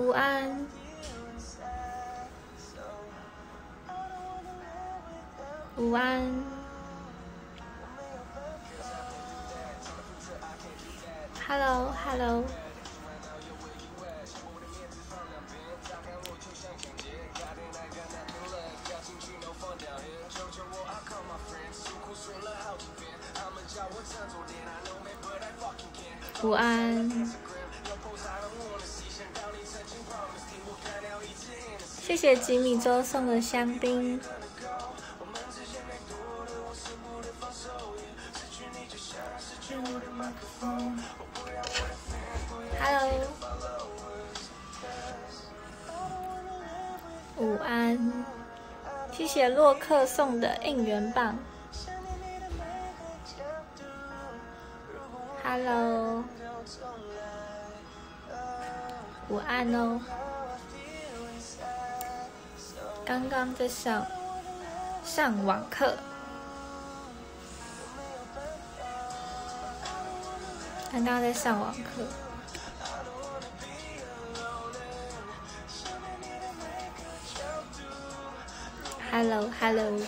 午安，午安，Hello，Hello。午安，谢谢吉米周送的香槟。Hello，午安，谢谢洛克送的应援棒。Hello，午安哦。刚刚在上上网课，刚刚在上网课。Hello，Hello。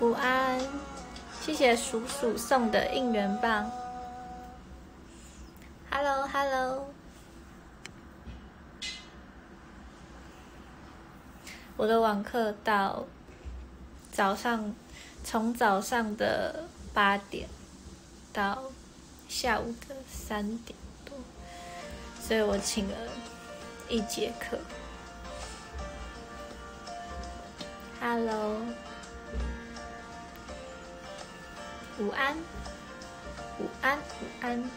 午安，谢谢鼠鼠送的应援棒。Hello，Hello，我的网课到早上，从早上的八点到下午的三点多，所以我请了一节课。Hello。午安，午安，午安。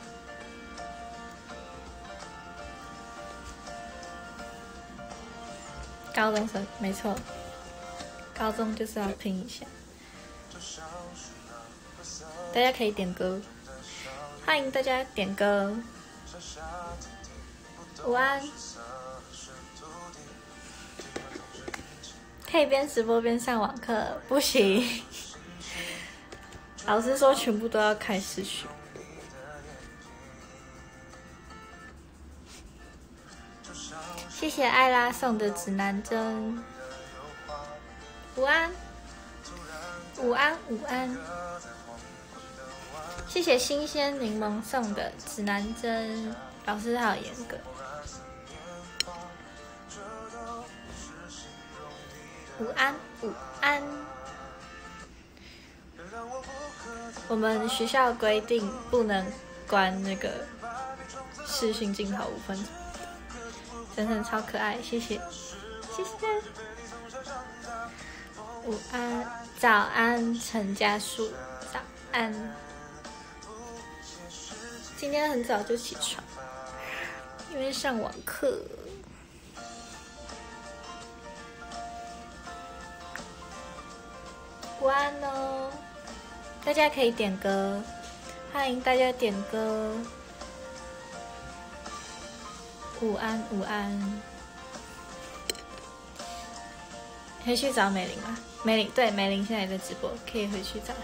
高中生，没错，高中就是要拼一下。大家可以点歌，欢迎大家点歌。午安，可以边直播边上网课，不行。老师说全部都要开始学。谢谢艾拉送的指南针。午安，午安，午安。谢谢新鲜柠檬送的指南针，老师好严格。午安，午安。我们学校规定不能关那个视讯镜头五分钟，真的超可爱，谢谢，谢谢。午安，早安，陈家树，早安。今天很早就起床，因为上网课。午安哦。大家可以点歌，欢迎大家点歌。午安，午安。可以去找美玲吗？美玲对，美玲现在也在直播，可以回去找她。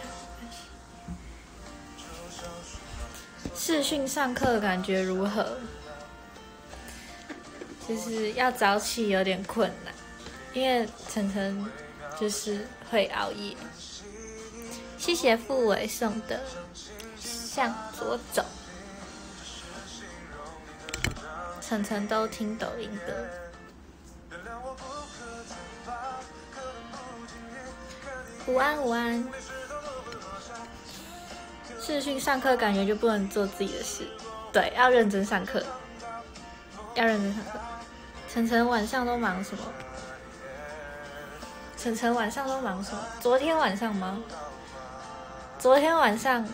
视讯上课感觉如何？就是要早起有点困难，因为晨晨就是会熬夜。谢谢傅伟送的向左走，晨晨都听抖音的。午安午安，视讯上课感觉就不能做自己的事，对，要认真上课，要认真上课。晨晨晚上都忙什么？晨晨晚上都忙什么？昨天晚上吗？昨天晚上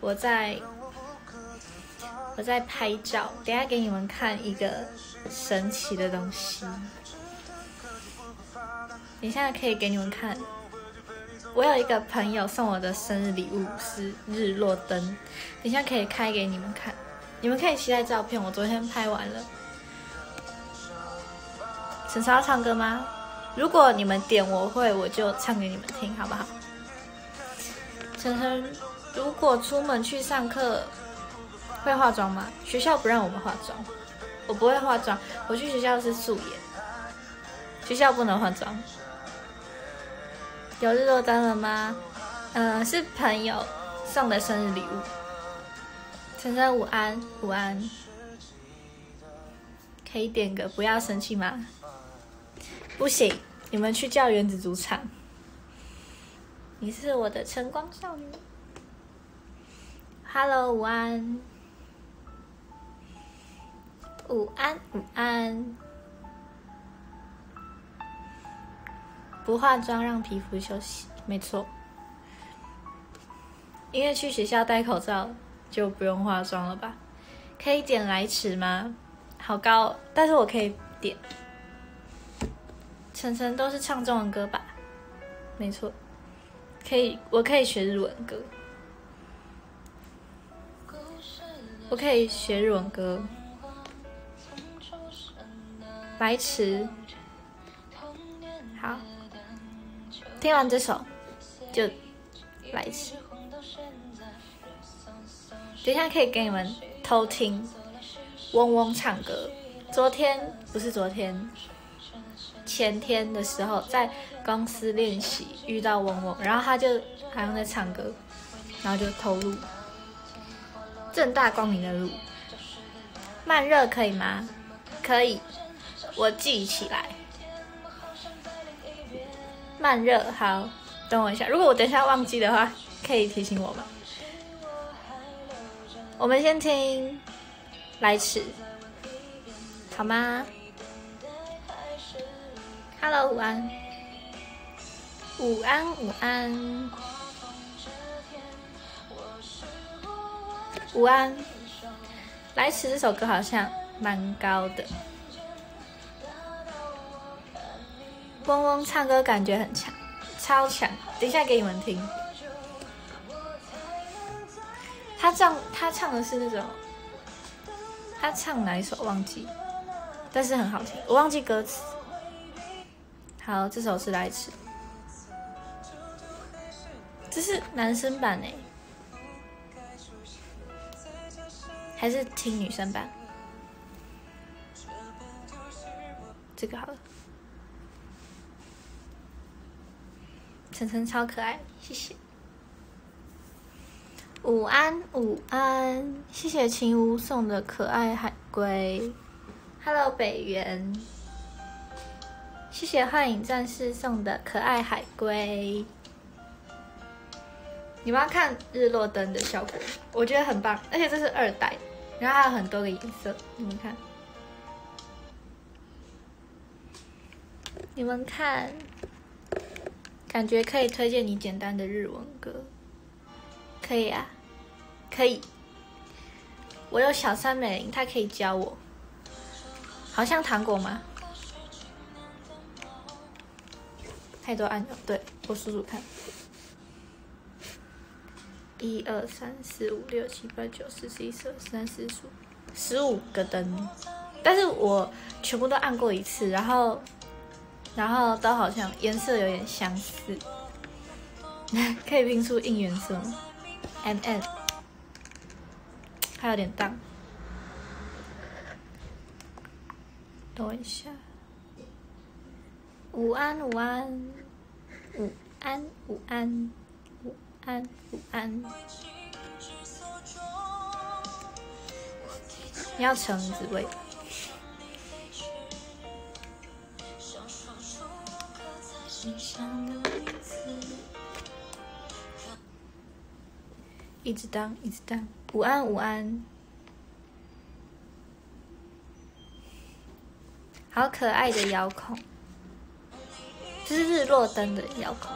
我在我在拍照，等下给你们看一个神奇的东西。等下可以给你们看，我有一个朋友送我的生日礼物是日落灯，等下可以开给你们看，你们可以期待照片。我昨天拍完了。陈超唱歌吗？如果你们点我会，我就唱给你们听，好不好？晨晨，如果出门去上课，会化妆吗？学校不让我们化妆，我不会化妆。我去学校是素颜，学校不能化妆。有日落灯了吗？嗯，是朋友送的生日礼物。晨晨午安，午安。可以点个不要生气吗？不行，你们去叫原子主场。你是我的晨光少女。Hello，午安。午安，午安。不化妆让皮肤休息，没错。因为去学校戴口罩，就不用化妆了吧？可以点来迟吗？好高，但是我可以点。晨晨都是唱中文歌吧？没错，可以，我可以学日文歌。我可以学日文歌。白痴。好，听完这首就白痴。等一下可以给你们偷听。嗡嗡唱歌，昨天不是昨天，前天的时候在公司练习遇到嗡嗡，然后他就好像在唱歌，然后就投入，正大光明的录，慢热可以吗？可以，我记起来，慢热好，等我一下，如果我等一下忘记的话，可以提醒我吗？我们先听。来迟，好吗？Hello，午安，午安，午安，午安。来迟这首歌好像蛮高的，嗡嗡唱歌感觉很强，超强。等一下给你们听，他唱他唱的是那种。他唱哪一首忘记，但是很好听，我忘记歌词。好，这首是来迟，这是男生版诶，还是听女生版？这个好了，晨晨超可爱，谢谢。午安，午安，谢谢青屋送的可爱海龟。Hello，北原，谢谢幻影战士送的可爱海龟。你们要看日落灯的效果，我觉得很棒，而且这是二代，然后还有很多个颜色，你们看，你们看，感觉可以推荐你简单的日文歌，可以啊。可以，我有小三美玲，她可以教我。好像糖果吗？太多按钮，对我数数看，一二三四五六七八九十十一十二十三十四十五个灯，但是我全部都按过一次，然后，然后都好像颜色有点相似，可以拼出应援色吗？M N。还有点淡。等我一下。午安，午安，午安，午安，午安，午安。你要橙子味。一直当，一直当。午安，午安。好可爱的遥控，是日落灯的遥控。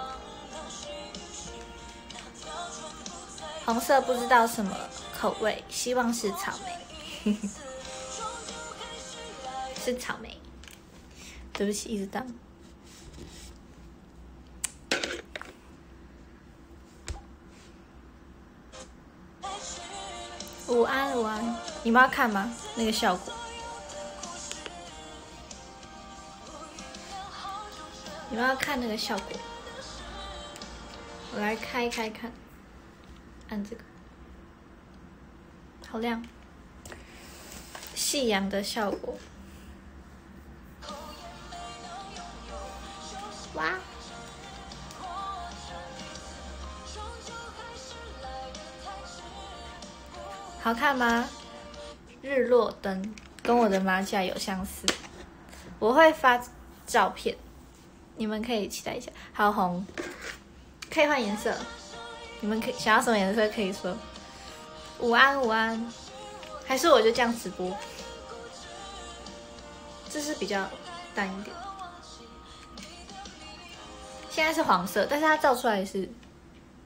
红色不知道什么口味，希望是草莓。是草莓。对不起，一直当。午安，午安，你们要看吗？那个效果，我要看那个效果，我来开开看。按这个，好亮，夕阳的效果。哇，好看吗？日落灯跟我的马甲有相似，我会发照片，你们可以期待一下。好红，可以换颜色，你们可以想要什么颜色可以说。午安午安，还是我就这样直播，这是比较淡一点。现在是黄色，但是它照出来是，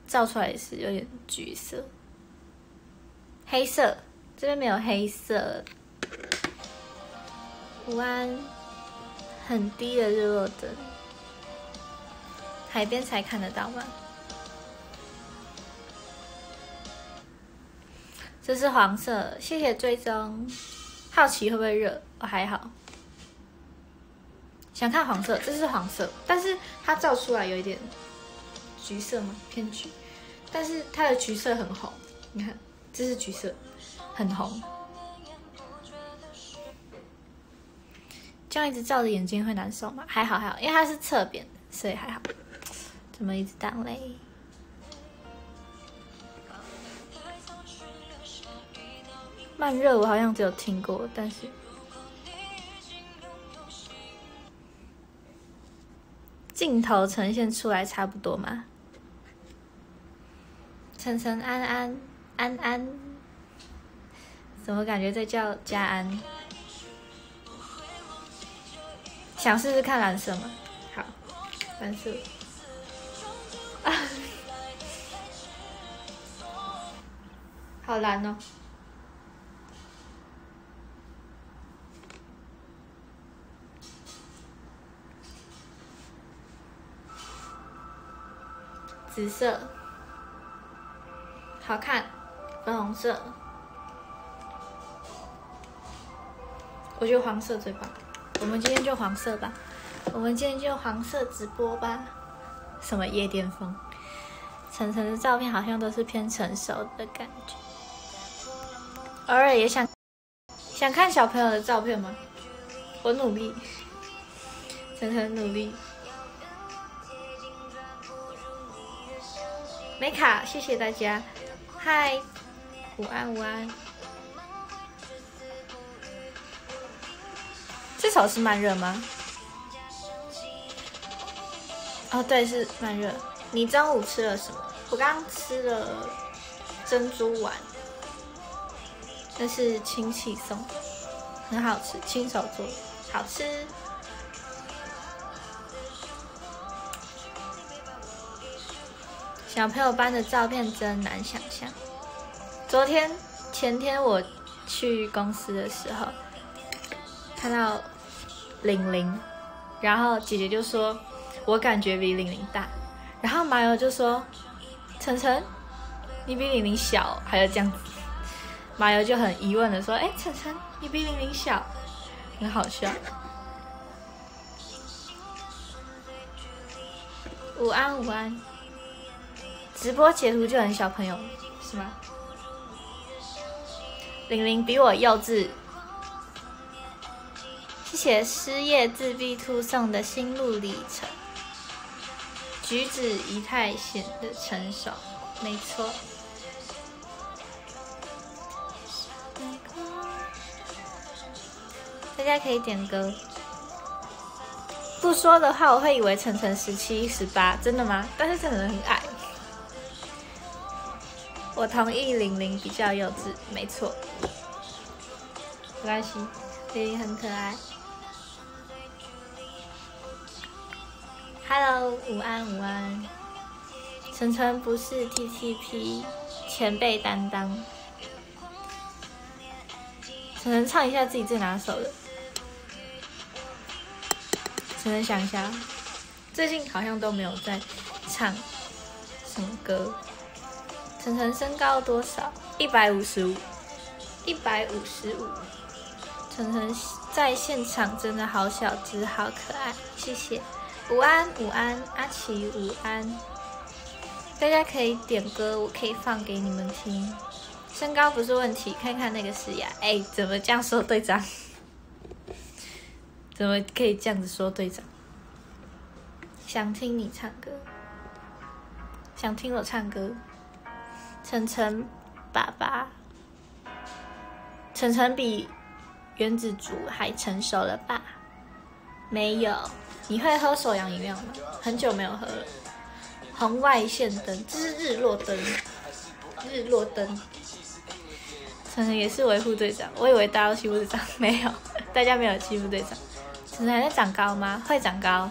照出来是有点橘色，黑色这边没有黑色。午安，很低的日落灯，海边才看得到吗？这是黄色，谢谢追踪。好奇会不会热？我还好。想看黄色，这是黄色，但是它照出来有一点橘色吗？偏橘，但是它的橘色很红，你看，这是橘色，很红。这样一直照着眼睛会难受吗？还好还好，因为它是侧边，所以还好。怎么一直挡嘞？慢热我好像只有听过，但是。镜头呈现出来差不多吗？晨晨安安安安，怎么感觉在叫嘉安？想试试看蓝色吗？好，蓝色。好蓝哦。紫色，好看，粉红色，我觉得黄色最棒。我们今天就黄色吧，我们今天就黄色直播吧。什么夜店风？晨晨的照片好像都是偏成熟的感觉，偶尔也想想看小朋友的照片吗？我努力，晨晨努力。美卡，谢谢大家。嗨，午安午安。这首是慢热吗？哦，对，是慢热。你中午吃了什么？我刚吃了珍珠丸，这是亲戚送的，很好吃，亲手做，好吃。小朋友班的照片真难想象。昨天、前天我去公司的时候，看到玲玲，然后姐姐就说：“我感觉比玲玲大。”然后马油就说：“晨晨，你比玲玲小。”还有这样子，麻油就很疑问的说：“哎，晨晨，你比玲玲小，很好笑。”午安，午安。直播截图就很小朋友，是吗？玲玲比我幼稚。谢谢失业自闭兔送的心路历程，举止仪态显得成熟，没错。大家可以点歌。不说的话，我会以为晨晨十七、十八，真的吗？但是晨晨很矮。我同意，玲玲比较幼稚，没错，没关系，玲玲很可爱。Hello，午安午安，晨晨不是 TTP 前辈担当，晨晨唱一下自己最拿手的，晨晨想一下，最近好像都没有在唱什么歌。晨晨身高多少？一百五十五，一百五十五。晨晨在现场真的好小只，好可爱，谢谢。午安，午安，阿奇，午安。大家可以点歌，我可以放给你们听。身高不是问题，看看那个视野。哎，怎么这样说队长？怎么可以这样子说队长？想听你唱歌，想听我唱歌。晨晨爸爸，晨晨比原子族还成熟了吧？没有。你会喝手摇饮料吗？很久没有喝了。红外线灯，这是日落灯。日落灯。晨晨也是维护队长，我以为大家都欺负队长，没有，大家没有欺负队长。晨晨还在长高吗？会长高。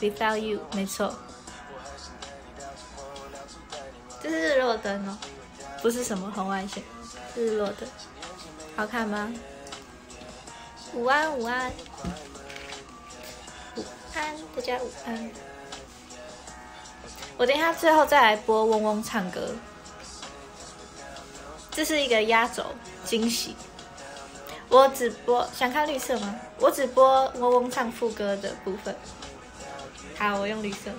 Without you，没错。这是日落灯哦，不是什么红外线，日落灯。好看吗？午安，午安，午安，大家午安。我等一下最后再来播嗡嗡唱歌。这是一个压轴惊喜，我只播想看绿色吗？我只播嗡嗡唱副歌的部分。好，我用绿色。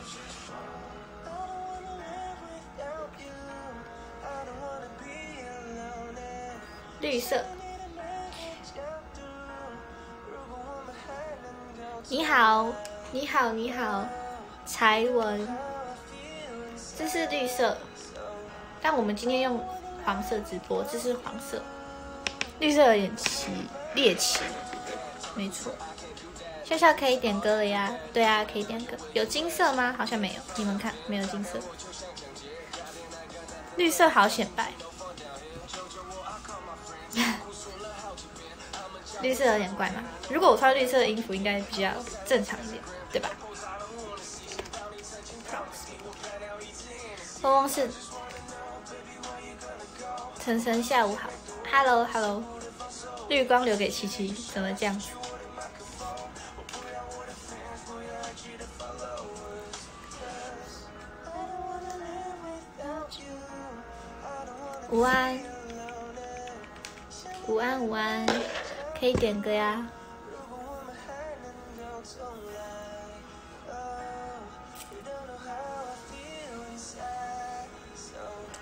绿色。你好，你好，你好，才文。这是绿色，但我们今天用。黄色直播，这是黄色，绿色有点奇猎奇，没错。笑笑可以点歌了呀？对啊，可以点歌。有金色吗？好像没有。你们看，没有金色。绿色好显白。绿色有点怪吗？如果我穿绿色的衣服，应该比较正常一点，对吧？汪汪是。晨晨，下午好，Hello Hello，绿光留给七七，怎么这样？午安，午安午安，可以点歌呀。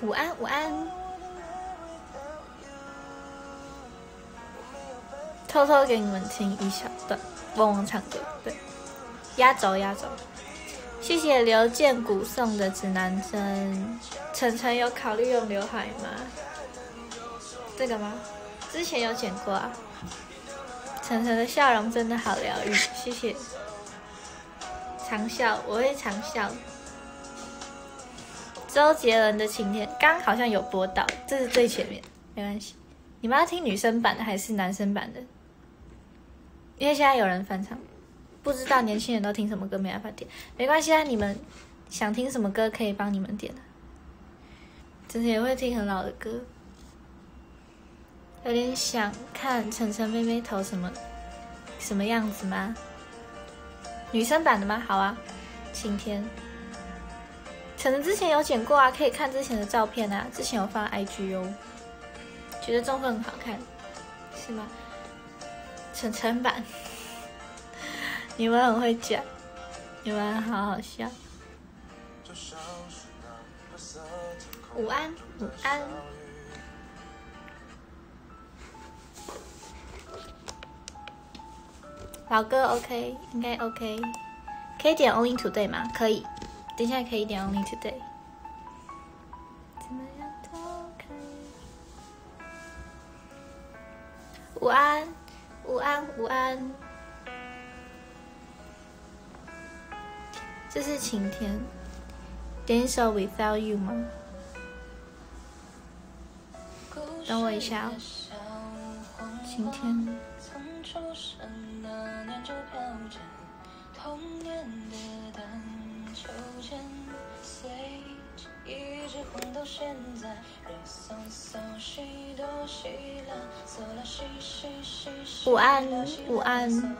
午安午安。偷偷给你们听一小段，嗡嗡唱歌，对，压轴压轴。谢谢刘建谷送的指南针。晨晨有考虑用刘海吗？这个吗？之前有剪过啊。晨晨的笑容真的好疗愈，谢谢。长笑，我会长笑。周杰伦的晴天，刚好像有播到，这是最前面，没关系。你们要听女生版的还是男生版的？因为现在有人翻唱，不知道年轻人都听什么歌，没办法点，没关系啊，你们想听什么歌可以帮你们点的。之前也会听很老的歌，有点想看晨晨妹妹头什么什么样子吗？女生版的吗？好啊，晴天。晨晨之前有剪过啊，可以看之前的照片啊，之前有发 IG 哦，觉得中分很好看，是吗？晨晨版，你们很会讲，你们好好笑。午安，午安。老哥，OK，应该 OK，可以点 Only Today 吗？可以，等一下可以点 Only Today。午安。午安，午安。这是晴天，点一首《Without You》吗？等我一下哦。晴天。午安，午安。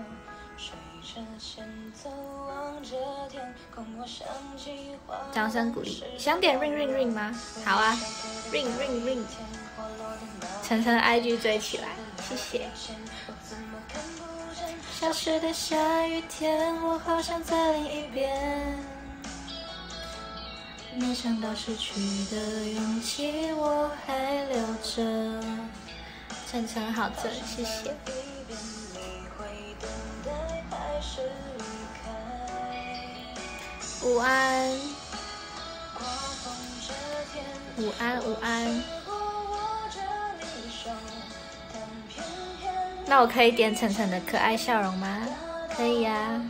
掌声鼓励，想点 ring ring ring 吗？好啊，ring ring ring。晨晨 IG 追起来，谢谢。消失的下雨天，我好想在另一边。没想到失去的勇气我还留着。晨晨好正，谢谢。午安，午安，午安。那我可以点晨晨的可爱笑容吗？可以呀。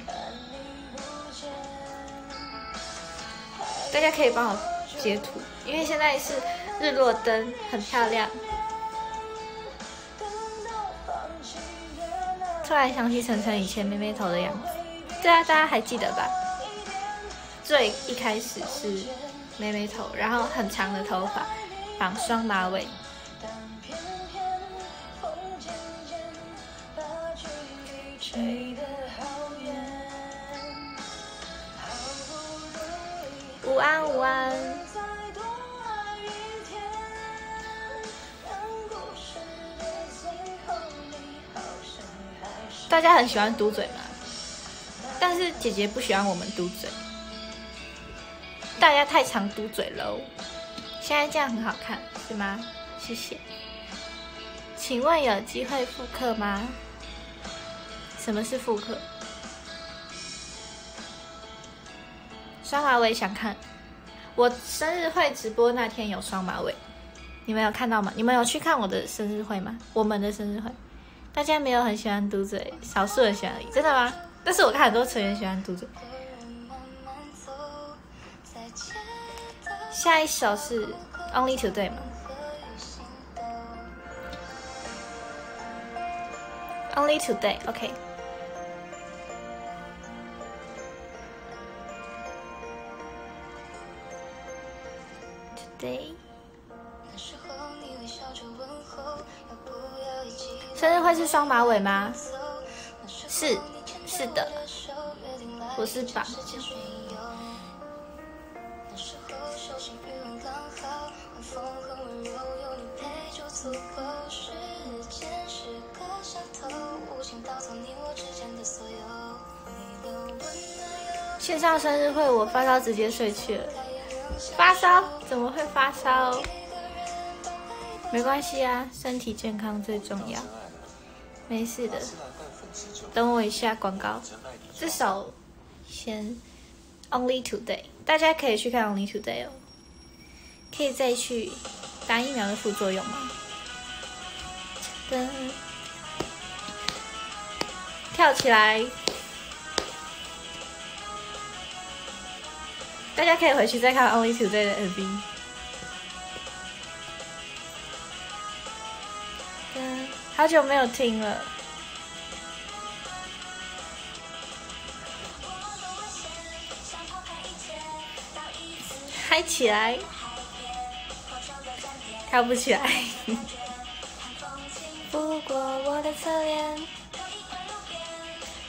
大家可以帮我截图，因为现在是日落灯，很漂亮。突然想起晨晨以前妹妹头的样子，对啊，大家还记得吧？最一开始是妹妹头，然后很长的头发，绑双马尾。午安，午安。大家很喜欢嘟嘴吗？但是姐姐不喜欢我们嘟嘴，大家太常嘟嘴喽。现在这样很好看，是吗？谢谢。请问有机会复刻吗？什么是复刻？双马尾想看，我生日会直播那天有双马尾，你们有看到吗？你们有去看我的生日会吗？我们的生日会，大家没有很喜欢嘟嘴，少数人喜欢而已，真的吗？但是我看很多成员喜欢嘟嘴。下一首是 Only Today 吗？Only Today，OK。生日会是双马尾吗？是，是的，我是吧。线上生日会，我发烧直接睡去了。发烧？怎么会发烧？没关系啊，身体健康最重要。没事的，等我一下广告。至少先 Only Today，大家可以去看 Only Today 哦。可以再去打疫苗的副作用吗？跳起来！大家可以回去再看 Only Today 的 MV。好久没有听了。嗨起来！跳不起来。不过我的侧脸，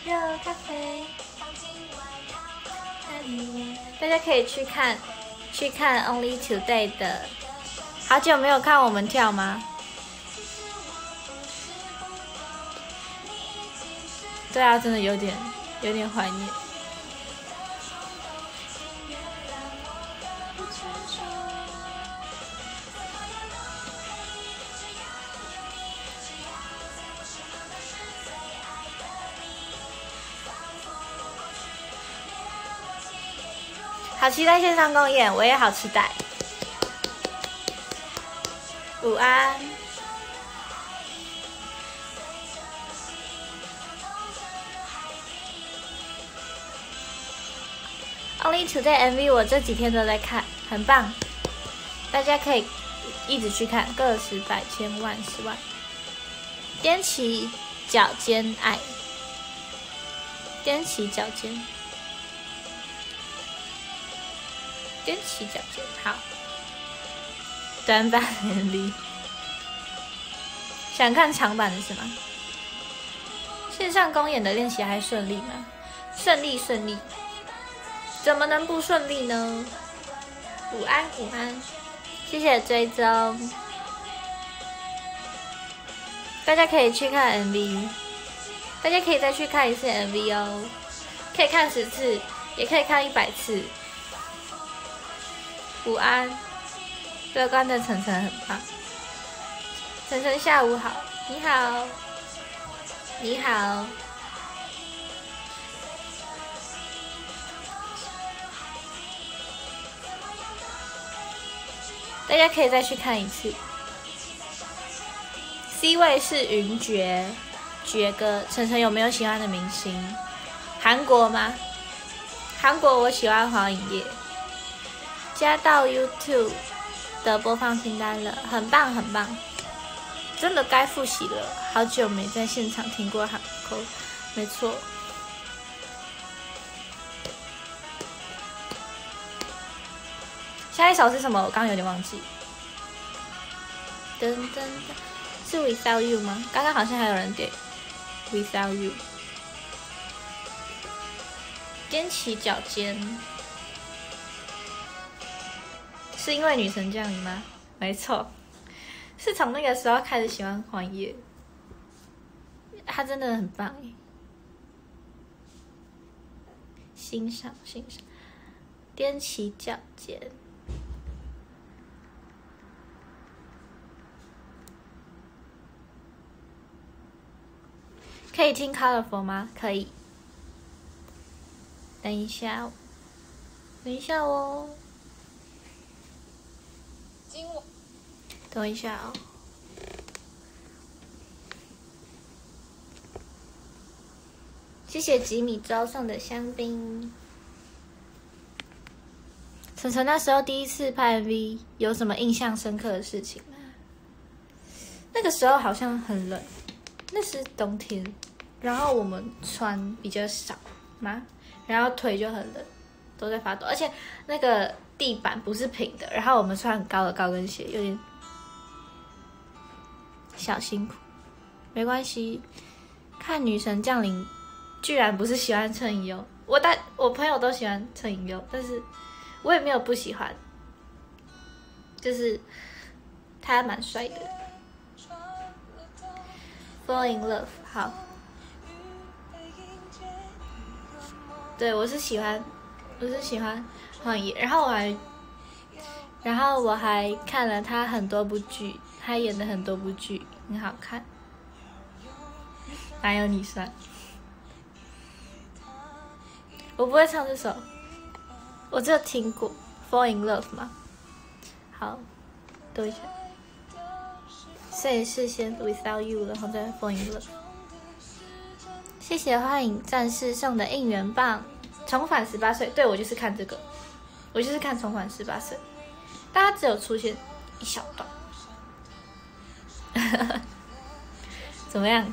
热咖啡。大家可以去看，去看 Only Today 的。好久没有看我们跳吗？对啊，真的有点，有点怀念。好期待线上公演，我也好期待。午安。Only Today MV 我这几天都在看，很棒，大家可以一直去看，个十百千万十万。踮起脚尖爱，踮起脚尖，踮起脚尖，好。短版 MV，想看长版的是吗？线上公演的练习还顺利吗？顺利顺利。怎么能不顺利呢？午安，午安，谢谢追踪。大家可以去看 MV，大家可以再去看一次 MV 哦，可以看十次，也可以看一百次。午安，乐观的晨晨很棒。晨晨下午好，你好，你好。大家可以再去看一次。C 位是云爵，爵哥。晨晨有没有喜欢的明星？韩国吗？韩国我喜欢黄颖烨。加到 YouTube 的播放清单了，很棒很棒。真的该复习了，好久没在现场听过韩歌，没错。下一首是什么？我刚刚有点忘记。噔噔噔，是 Without You 吗？刚刚好像还有人点 Without You。踮起脚尖，是因为女神降临吗？没错，是从那个时候开始喜欢黄叶，他真的很棒耶！欣赏欣赏，踮起脚尖。可以听 Colorful 吗？可以。等一下，等一下哦。今晚。等一下哦。谢谢吉米招送的香槟。晨晨那时候第一次拍 MV，有什么印象深刻的事情吗？那个时候好像很冷，那是冬天。然后我们穿比较少嘛，然后腿就很冷，都在发抖，而且那个地板不是平的，然后我们穿很高的高跟鞋，有点小辛苦，没关系。看女神降临，居然不是喜欢陈以优，我大我朋友都喜欢陈以优，但是我也没有不喜欢，就是他还蛮帅的。Fall in love，好。对，我是喜欢，我是喜欢黄奕，然后我还，然后我还看了他很多部剧，他演的很多部剧很好看，哪有你帅？我不会唱这首，我只有听过《Fall in Love》嘛。好，等一下，摄影师先 Without You，然后再 Fall in Love。谢谢幻影战士送的应援棒，重返十八岁，对我就是看这个，我就是看重返十八岁，大家只有出现一小段，怎么样？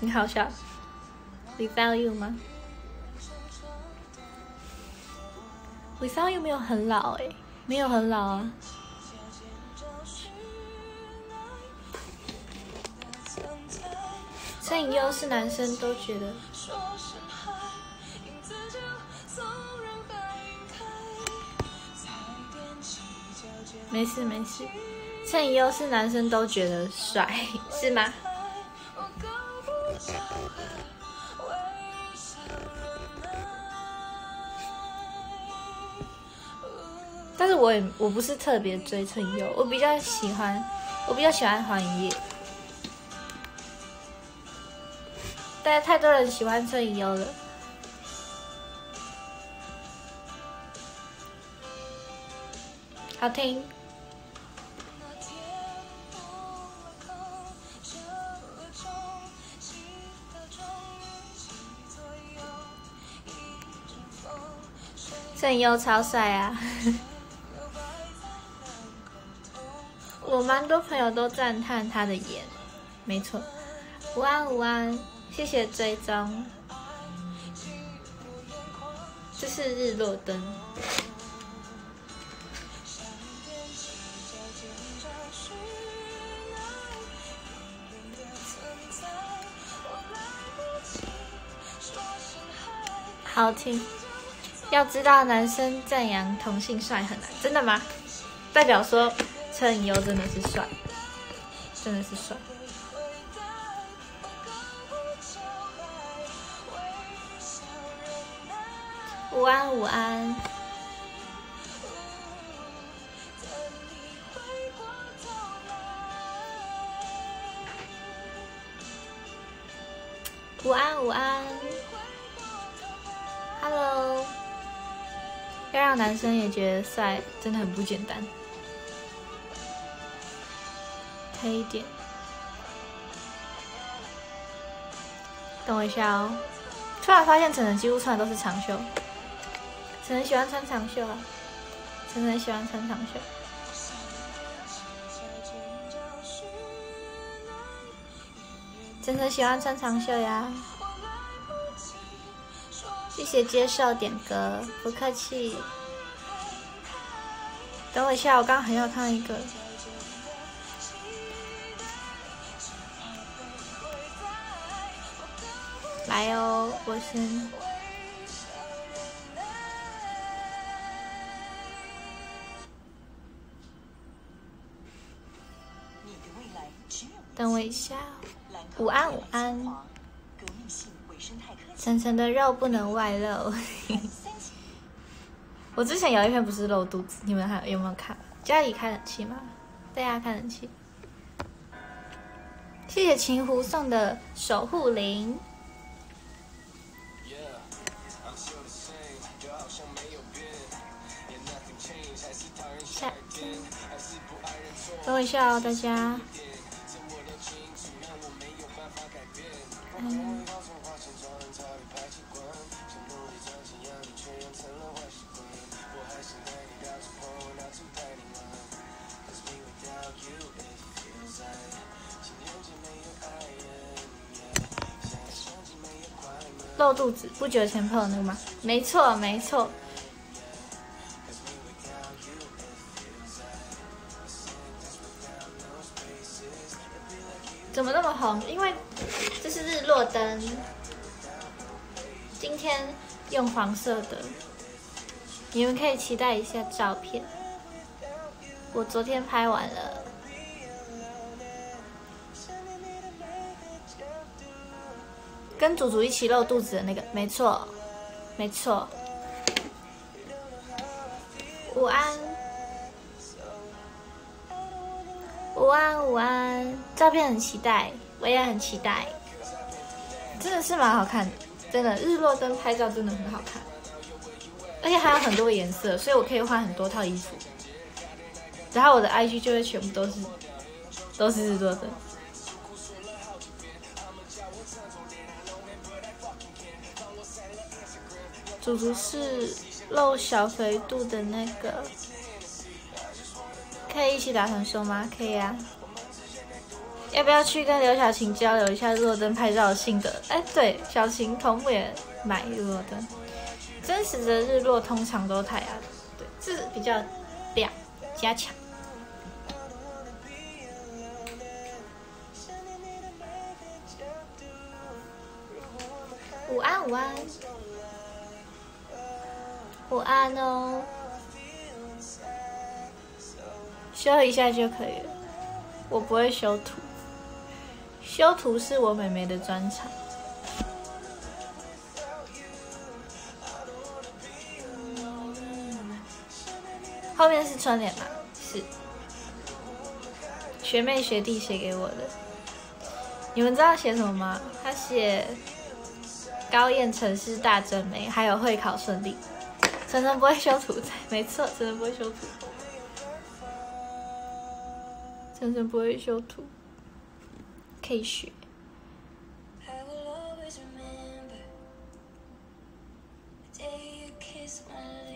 你好笑？Without you 吗？Without you 没有很老哎，没有很老啊。陈以优是男生都觉得，没事没事。陈颖优是男生都觉得帅，是吗？但是我也我不是特别追陈颖优，我比较喜欢，我比较喜欢黄奕。太多人喜欢陈以优了，好听。陈以优超帅啊！我蛮多朋友都赞叹他的眼，没错。午安，午安。谢谢追踪，这是日落灯。好听，要知道，男生赞扬同性帅很难，真的吗？代表说陈以优真的是帅，真的是帅。午安，午安。午安，午安，Hello。要让男生也觉得帅，真的很不简单。黑一点，等我一下哦。突然发现晨晨几乎穿的都是长袖，晨晨喜欢穿长袖啊，晨晨喜欢穿长袖。晨晨喜欢穿长袖呀。谢谢接受点歌，不客气。等我一下，我刚刚还要看一个。来哦，我先。等我一下，午安午安。晨晨的肉不能外露。我之前有一篇不是露肚子，你们还有没有看？家里开冷气吗？在家开冷气。谢谢秦湖送的守护灵。下等我一下哦，大家。嗯。露肚子，不久前拍的那个吗？没错，没错。怎么那么红？因为这是日落灯，今天用黄色的，你们可以期待一下照片。我昨天拍完了。跟祖祖一起露肚子的那个，没错，没错。午安，午安，午安。照片很期待，我也很期待。真的是蛮好看的，真的日落灯拍照真的很好看，而且还有很多颜色，所以我可以换很多套衣服。然后我的 IG 就会全部都是，都是日落灯。祖祖是露小肥肚的那个，可以一起打传说吗？可以啊。要不要去跟刘小晴交流一下日落灯拍照的心得？哎，对，小晴同步也买日落灯。真实的日落通常都太阳，对，这比较亮，加强。午安，午安。午安哦，修一下就可以了。我不会修图，修图是我妹妹的专长。后面是春联吗？是，学妹学弟写给我的。你们知道写什么吗？他写高燕城市大真美，还有会考顺利。晨晨不会修图，没错，晨晨不会修图。晨晨不会修图，可以学。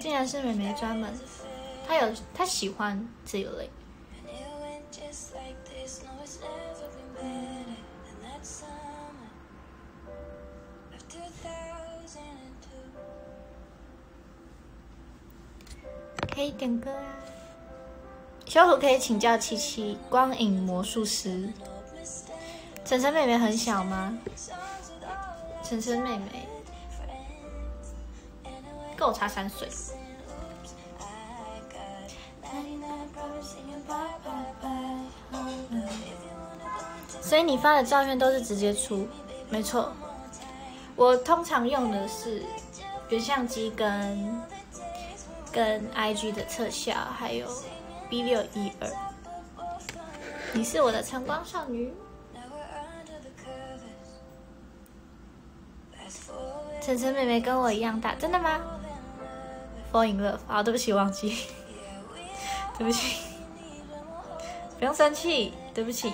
竟然是美眉专门，她有她喜欢这一类。可以点歌啊！修图可以请教七七光影魔术师。晨晨妹妹很小吗？晨晨妹妹跟我差三岁。所以你发的照片都是直接出？没错，我通常用的是原相机跟。跟 IG 的特效，还有 B 六一二，你是我的晨光少女。晨晨妹妹跟我一样大，真的吗？Fall in love，好，对不起，忘记，对不起，不用生气，对不起，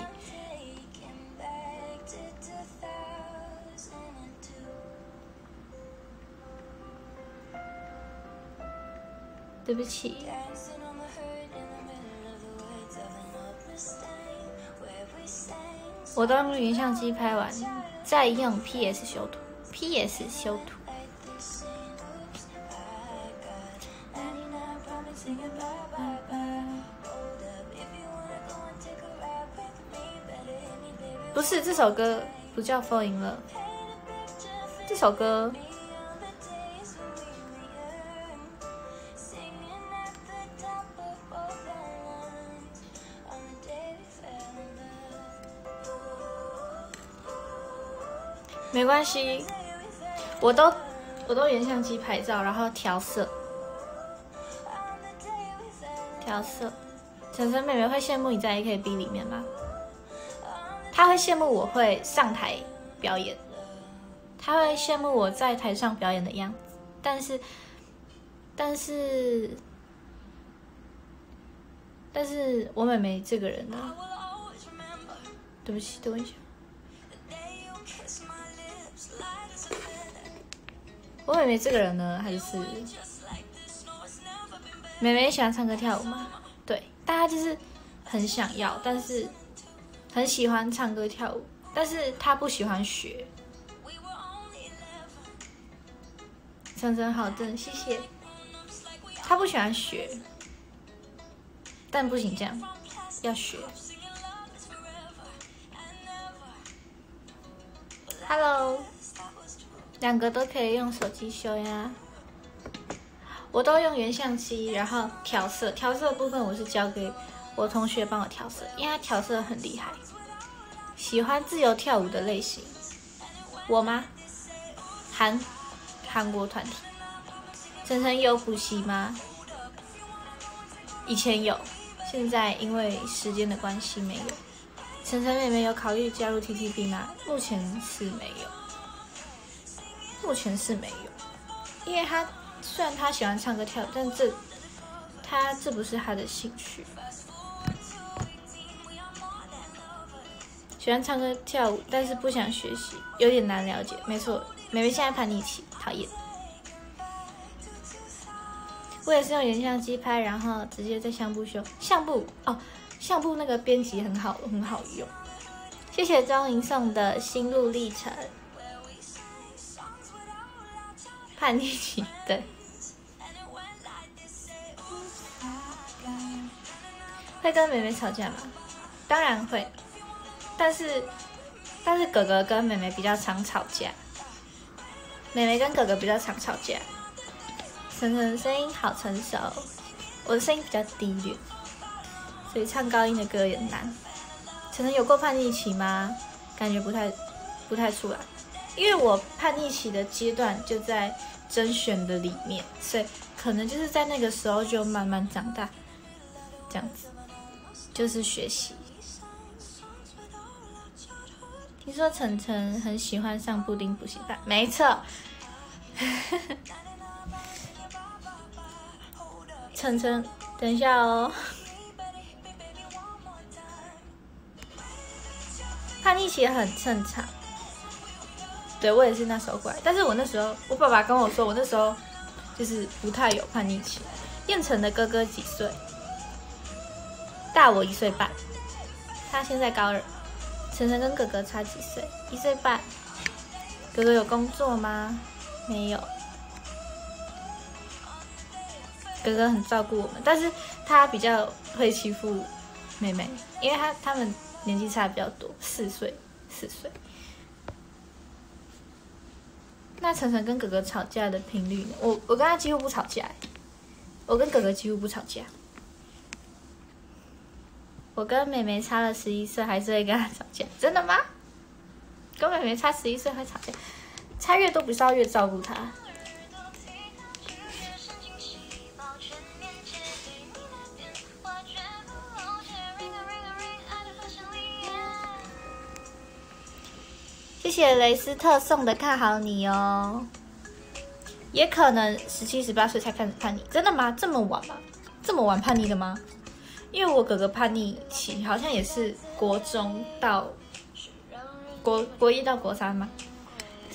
对不起。我都用原相机拍完，再用 PS 修图。PS 修图。不是这首歌不叫《Fall in Love》，这首歌。没关系，我都我都原相机拍照，然后调色，调色。晨晨妹妹会羡慕你在 AKB 里面吗？她会羡慕我会上台表演，她会羡慕我在台上表演的样子。但是，但是，但是我妹妹这个人呢？对不起，等我一下。我妹妹这个人呢，还是妹妹喜欢唱歌跳舞吗？对，大家就是很想要，但是很喜欢唱歌跳舞，但是她不喜欢学。晨晨好正，谢谢。她不喜欢学，但不行这样，要学。Hello。两个都可以用手机修呀，我都用原相机，然后调色。调色部分我是交给我同学帮我调色，因为他调色很厉害。喜欢自由跳舞的类型，我吗？韩韩国团体。晨晨有补习吗？以前有，现在因为时间的关系没有。晨晨妹妹有考虑加入 TTB 吗？目前是没有。目前是没有，因为他虽然他喜欢唱歌跳舞，但这他这不是他的兴趣。喜欢唱歌跳舞，但是不想学习，有点难了解。没错，妹妹现在叛逆期，讨厌。我也是用原相机拍，然后直接在相簿修。相簿哦，相簿那个编辑很好，很好用。谢谢张莹送的心路历程。叛逆期，对，会跟妹妹吵架吗？当然会，但是但是哥哥跟妹妹比较常吵架，妹妹跟哥哥比较常吵架。晨晨声音好成熟，我的声音比较低劣，所以唱高音的歌也难。晨晨有过叛逆期吗？感觉不太不太出来。因为我叛逆期的阶段就在甄选的里面，所以可能就是在那个时候就慢慢长大，这样子，就是学习。听说晨晨很喜欢上布丁补习班，没错。晨晨，等一下哦。叛逆期也很正常。对我也是那时候过来，但是我那时候，我爸爸跟我说，我那时候就是不太有叛逆期。燕城的哥哥几岁？大我一岁半，他现在高二。晨晨跟哥哥差几岁？一岁半。哥哥有工作吗？没有。哥哥很照顾我们，但是他比较会欺负妹妹，因为他他们年纪差比较多，四岁，四岁。那晨晨跟哥哥吵架的频率呢？我我跟他几乎不吵架，我跟哥哥几乎不吵架。我跟妹妹差了十一岁，还是会跟他吵架，真的吗？跟妹妹差十一岁还吵架，差越多不是要越照顾她？谢雷斯特送的，看好你哦。也可能十七、十八岁才开始叛逆，真的吗？这么晚吗？这么晚叛逆的吗？因为我哥哥叛逆期好像也是国中到国国一到国三嘛。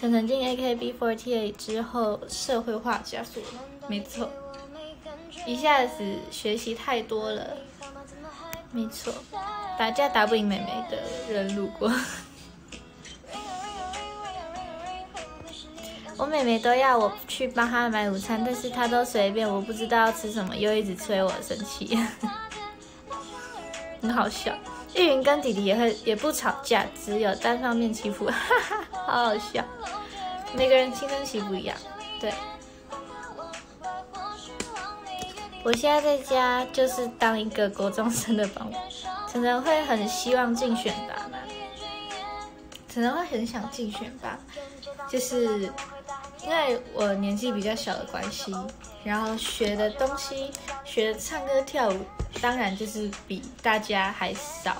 陈晨进 AKB48 之后，社会化加速，没错，一下子学习太多了，没错，打架打不赢妹妹的人路过。我妹妹都要我去帮她买午餐，但是她都随便，我不知道要吃什么，又一直催我，生气，很好笑。玉云跟弟弟也会也不吵架，只有单方面欺负，哈哈，好好笑。每个人青春期不一样，对。我现在在家就是当一个国中生的保姆，可能会很希望竞选吧，可能会很想竞选吧，就是。因为我年纪比较小的关系，然后学的东西，学唱歌跳舞，当然就是比大家还少。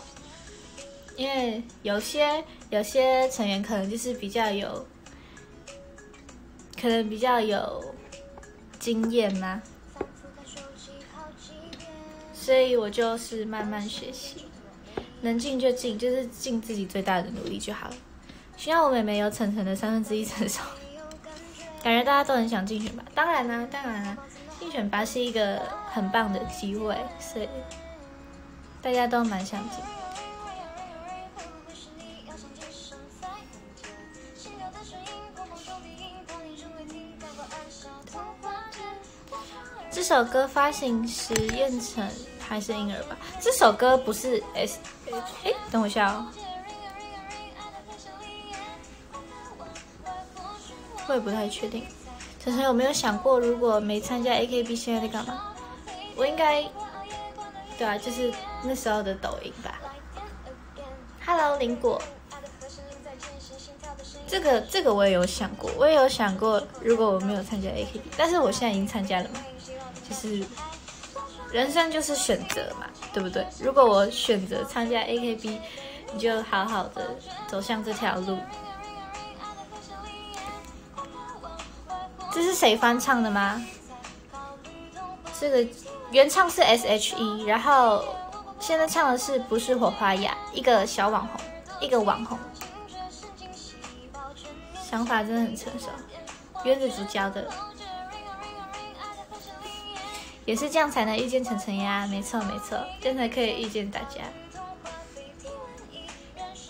因为有些有些成员可能就是比较有，可能比较有经验嘛，所以我就是慢慢学习，能进就进，就是尽自己最大的努力就好了。希望我妹妹有晨晨的三分之一成熟。感觉大家都很想竞选吧？当然啦，当然啦，竞选吧是一个很棒的机会，所以大家都蛮想进。这首歌发行时燕城还是婴儿吧？这首歌不是 S H？哎，等我一下哦。我也不太确定，晨晨有没有想过，如果没参加 AKB，现在在干嘛？我应该，对啊，就是那时候的抖音吧。Hello，林果，这个这个我也有想过，我也有想过，如果我没有参加 AKB，但是我现在已经参加了嘛，就是人生就是选择嘛，对不对？如果我选择参加 AKB，你就好好的走向这条路。这是谁翻唱的吗？这个原唱是 S.H.E，然后现在唱的是不是火花呀？一个小网红，一个网红，想法真的很成熟。原子竹教的，也是这样才能遇见晨晨呀。没错没错，这样才可以遇见大家。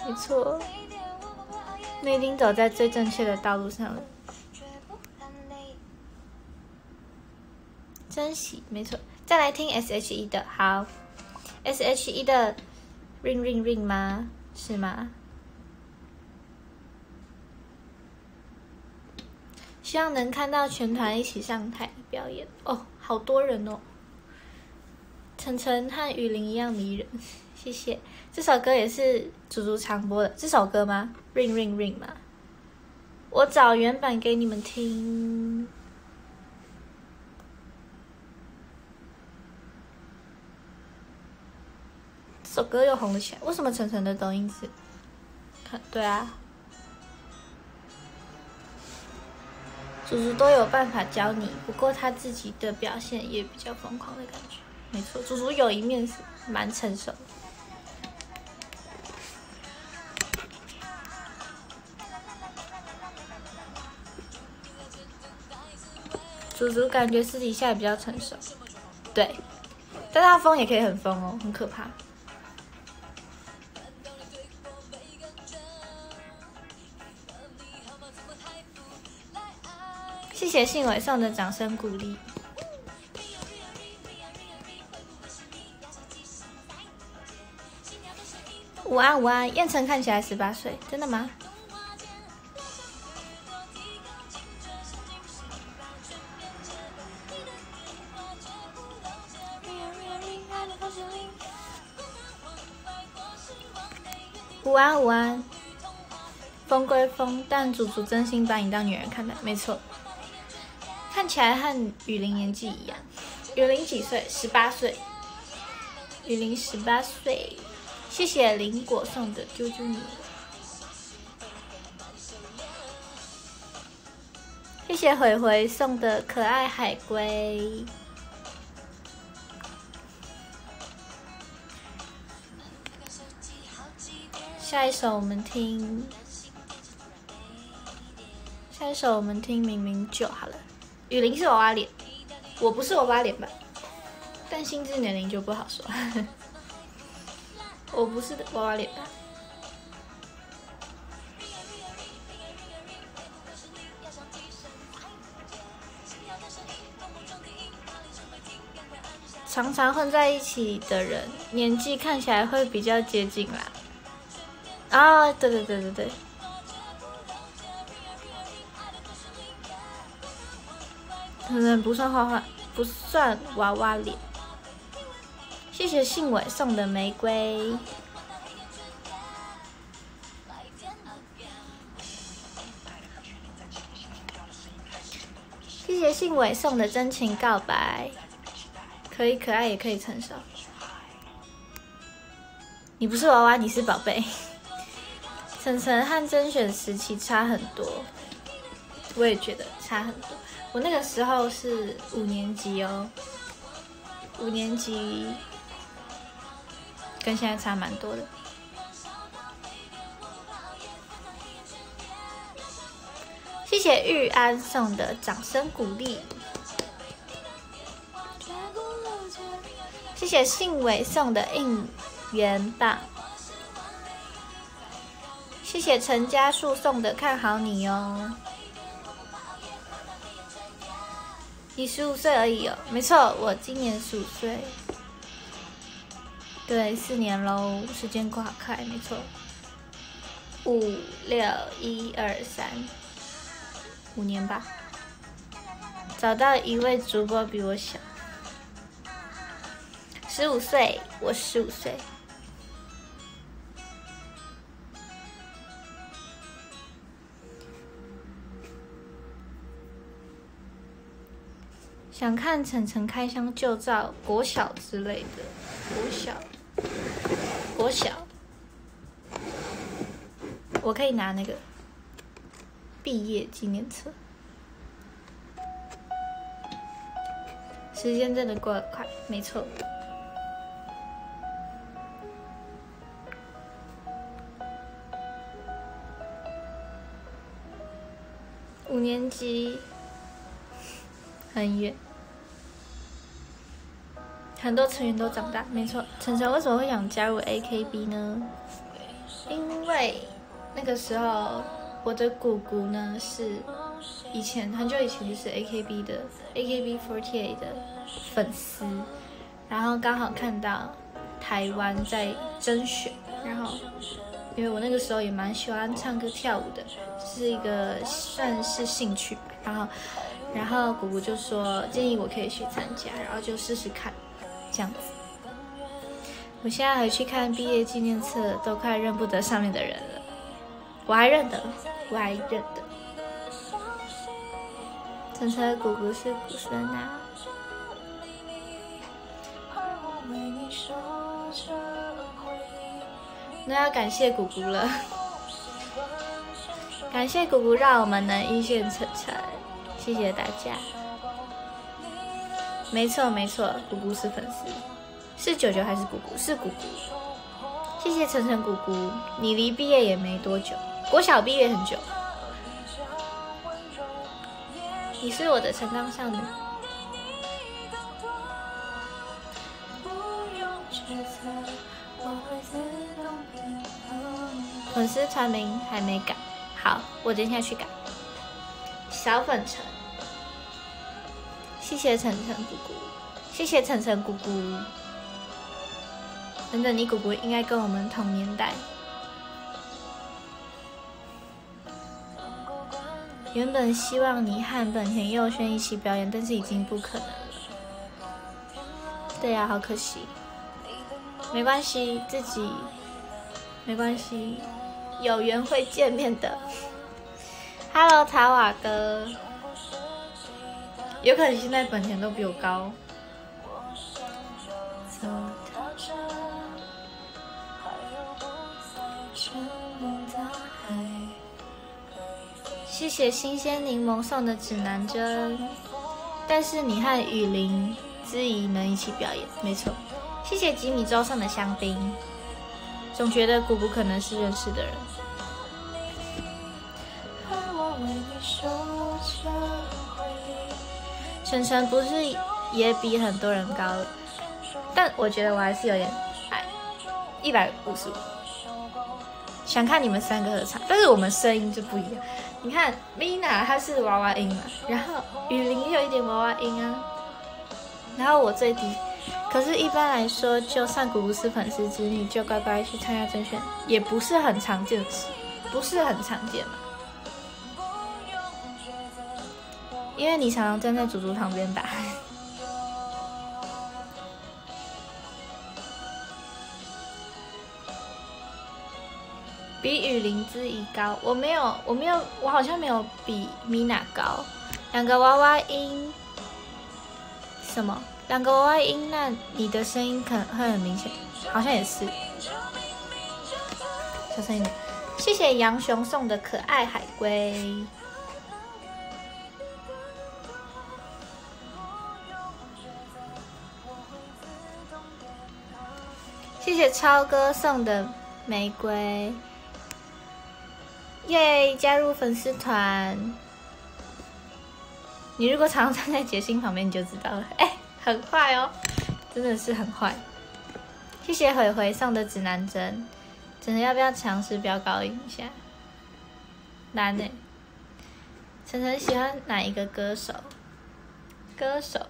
没错，你已经走在最正确的道路上了。珍惜，没错。再来听 S H E 的，好，S H E 的 Ring Ring Ring 吗？是吗？希望能看到全团一起上台表演哦，好多人哦。晨晨和雨林一样迷人，谢谢。这首歌也是足足常播的，这首歌吗？Ring Ring Ring 吗？我找原版给你们听。首歌又红了起来，为什么晨晨的抖音是？看，对啊，祖祖都有办法教你，不过他自己的表现也比较疯狂的感觉。没错，祖祖有一面是蛮成熟。祖祖感觉私底下也比较成熟，对，但他疯也可以很疯哦，很可怕。谢谢信伟送的掌声鼓励。午安午安，燕城看起来十八岁，真的吗？午安午安，风归风，但祖祖真心把你当女人看待，没错。起来和雨林年纪一样，雨林几岁？十八岁。雨林十八岁，谢谢林果送的啾啾你，谢谢回回送的可爱海龟。下一首我们听，下一首我们听明明就好了。雨林是娃娃脸，我不是娃娃脸吧？但心智年龄就不好说。我不是娃娃脸吧？常常混在一起的人，年纪看起来会比较接近啦。啊，对对对对对，可能不算画画，不算娃娃脸。谢谢信伟送的玫瑰，谢谢信伟送的真情告白。可以可爱也可以成熟。你不是娃娃，你是宝贝。晨晨和甄选时期差很多，我也觉得差很多。我那个时候是五年级哦，五年级跟现在差蛮多的。谢谢玉安送的掌声鼓励。谢谢信伟送的应援棒，谢谢陈家树送的看好你哦。你十五岁而已哦，没错，我今年十五岁。对，四年喽，时间过好快，没错。五六一二三，五年吧。找到一位主播比我小。十五岁，我十五岁。想看晨晨开箱旧照，国小之类的，国小，国小，我可以拿那个毕业纪念册。时间真的过得快，没错。五年级很远，很多成员都长大，没错。晨晨为什么会想加入 AKB 呢？因为那个时候我的姑姑呢是以前很久以前就是 AKB 的 AKB48 的粉丝，然后刚好看到台湾在甄选，然后。因为我那个时候也蛮喜欢唱歌跳舞的，是一个算是兴趣吧。然后，然后姑姑就说建议我可以去参加，然后就试试看，这样子。我现在回去看毕业纪念册，都快认不得上面的人了。我还认得，我还认得。晨晨姑姑是古生啊。那要感谢姑姑了，感谢姑姑让我们能一线成才，谢谢大家。没错没错，姑姑是粉丝，是九九还是姑姑？是姑姑。谢谢晨晨姑姑，你离毕业也没多久，国小毕业很久。你是我的成长少女。粉丝团名还没改，好，我等下去改。小粉尘，谢谢晨晨姑姑，谢谢晨晨姑姑。等等，你姑姑应该跟我们同年代。原本希望你和本田佑轩一起表演，但是已经不可能了。对呀，好可惜。没关系，自己没关系。有缘会见面的，Hello，塔瓦哥，有可能现在本田都比我高。谢谢新鲜柠檬送的指南针。但是你和雨林之怡能一起表演，没错。谢谢吉米粥送的香槟。总觉得古不可能是认识的人。晨晨不是也比很多人高，但我觉得我还是有点矮，一百五十五。想看你们三个合唱，但是我们声音就不一样。你看，Mina 她是娃娃音嘛，然后雨林有一点娃娃音啊，然后我最低。可是，一般来说，就算古古斯粉丝之女，就乖乖去参加甄选，也不是很常见的事，不是很常见嘛。因为你常常站在祖祖旁边吧。比雨林之怡高，我没有，我没有，我好像没有比米娜高。两个娃娃音，什么？两个娃娃音，那你的声音可能会很明显，好像也是。小声一点。谢谢杨雄送的可爱海龟。谢谢超哥送的玫瑰。耶！加入粉丝团。你如果常常站在杰心旁边，你就知道了。哎，很坏哦，真的是很坏。谢谢回回送的指南针，真的要不要尝试飙高音一下？难呢。晨晨喜欢哪一个歌手？歌手？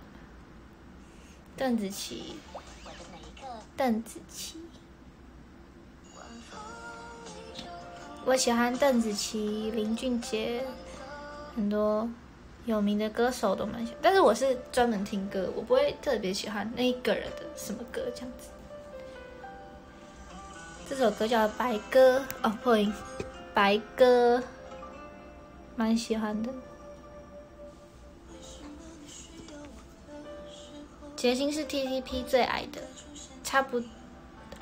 邓紫棋。邓紫棋。我喜欢邓紫棋、林俊杰，很多有名的歌手都蛮喜欢。但是我是专门听歌，我不会特别喜欢那一个人的什么歌这样子。这首歌叫《白鸽》哦，破音，《白鸽》，蛮喜欢的。杰星是 TTP 最矮的，差不。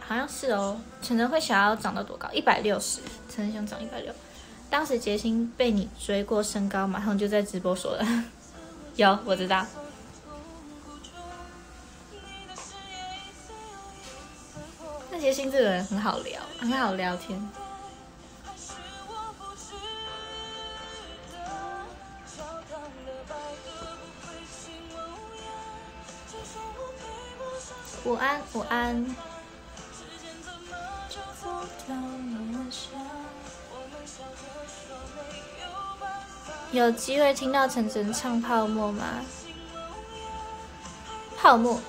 好像是哦，陈晨会想要长到多高？一百六十，晨晨想长一百六。当时杰星被你追过身高，马上就在直播说了。有，我知道。那杰星这个人很好聊，很好聊天。午安，午安。有机会听到晨晨唱《泡沫》吗？泡沫，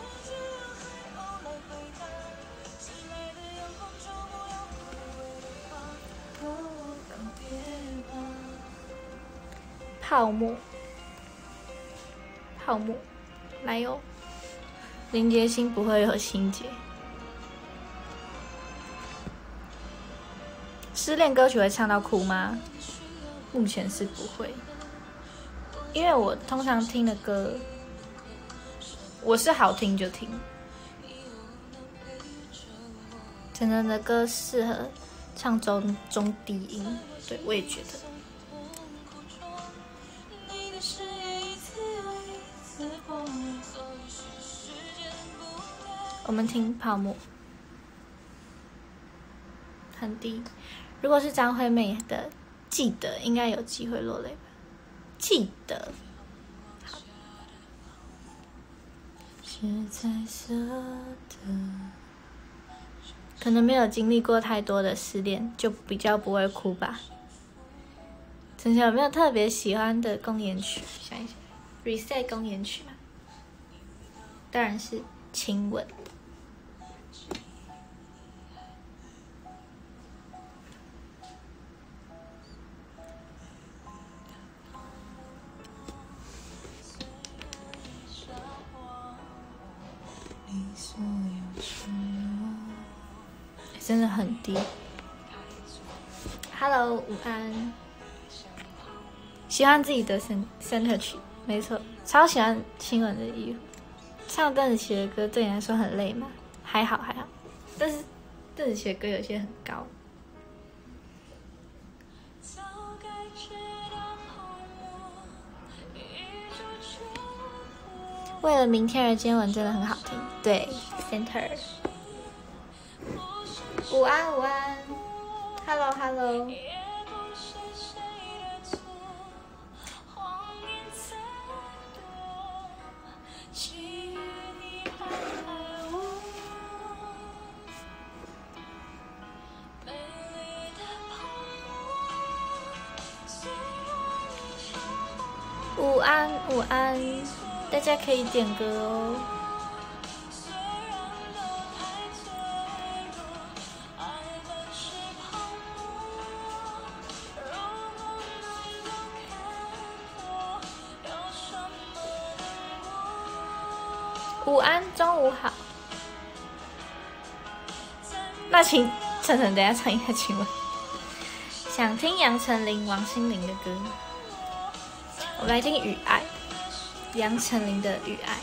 泡沫，泡沫，来哟！林杰星不会有心结。失恋歌曲会唱到哭吗？目前是不会，因为我通常听的歌，我是好听就听。真的歌适合唱中中低音，对我也觉得。我们听泡沫，很低。如果是张惠妹的，记得应该有机会落泪吧？记得。是彩色的，可能没有经历过太多的失恋，就比较不会哭吧。晨晨有没有特别喜欢的公演曲？想一想，reset 公演曲嘛？当然是亲吻。喜欢自己的 center 曲，没错，超喜欢亲吻的衣服。唱邓紫棋的歌对你来说很累吗？还好还好，但是邓紫棋的歌有些很高。为了明天而接吻真的很好听，对 center。午安午安，hello hello。安午安，大家可以点歌哦。午安，中午好。那请晨晨等下唱一下，请问想听杨丞琳、王心凌的歌？我们来听《雨爱》，杨丞琳的《雨爱》，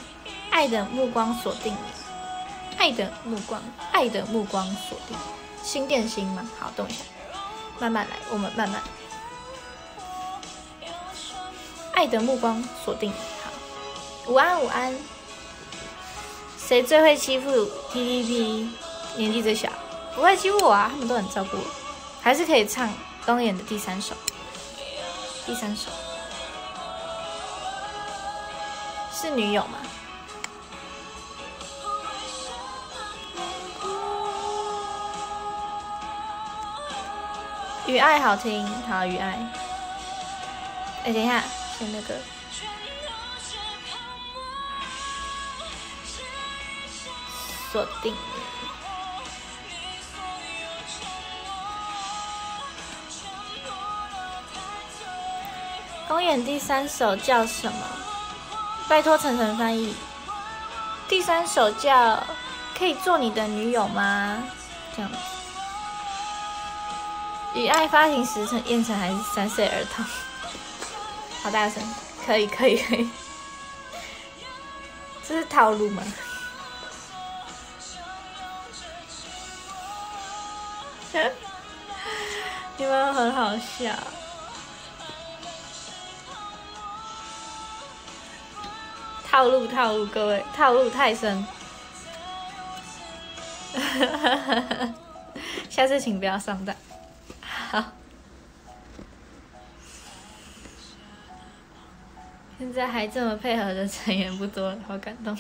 爱的目光锁定你，爱的目光，爱的目光锁定你，心电心吗？好，等一下，慢慢来，我们慢慢。爱的目光锁定你，好，午安午安。谁最会欺负 T T P？年纪最小，不会欺负我啊，他们都很照顾我，还是可以唱东演的第三首，第三首。是女友吗？雨爱好听，好雨爱。哎，等一下，先那个锁定。公演第三首叫什么？拜托晨晨翻译，第三首叫《可以做你的女友吗》这样子。与爱发行时，陈燕城还是三岁儿童，好大声，可以可以可以，这是套路吗？你们很好笑。套路套路，各位套路太深，下次请不要上当。好，现在还这么配合的成员不多了，好感动。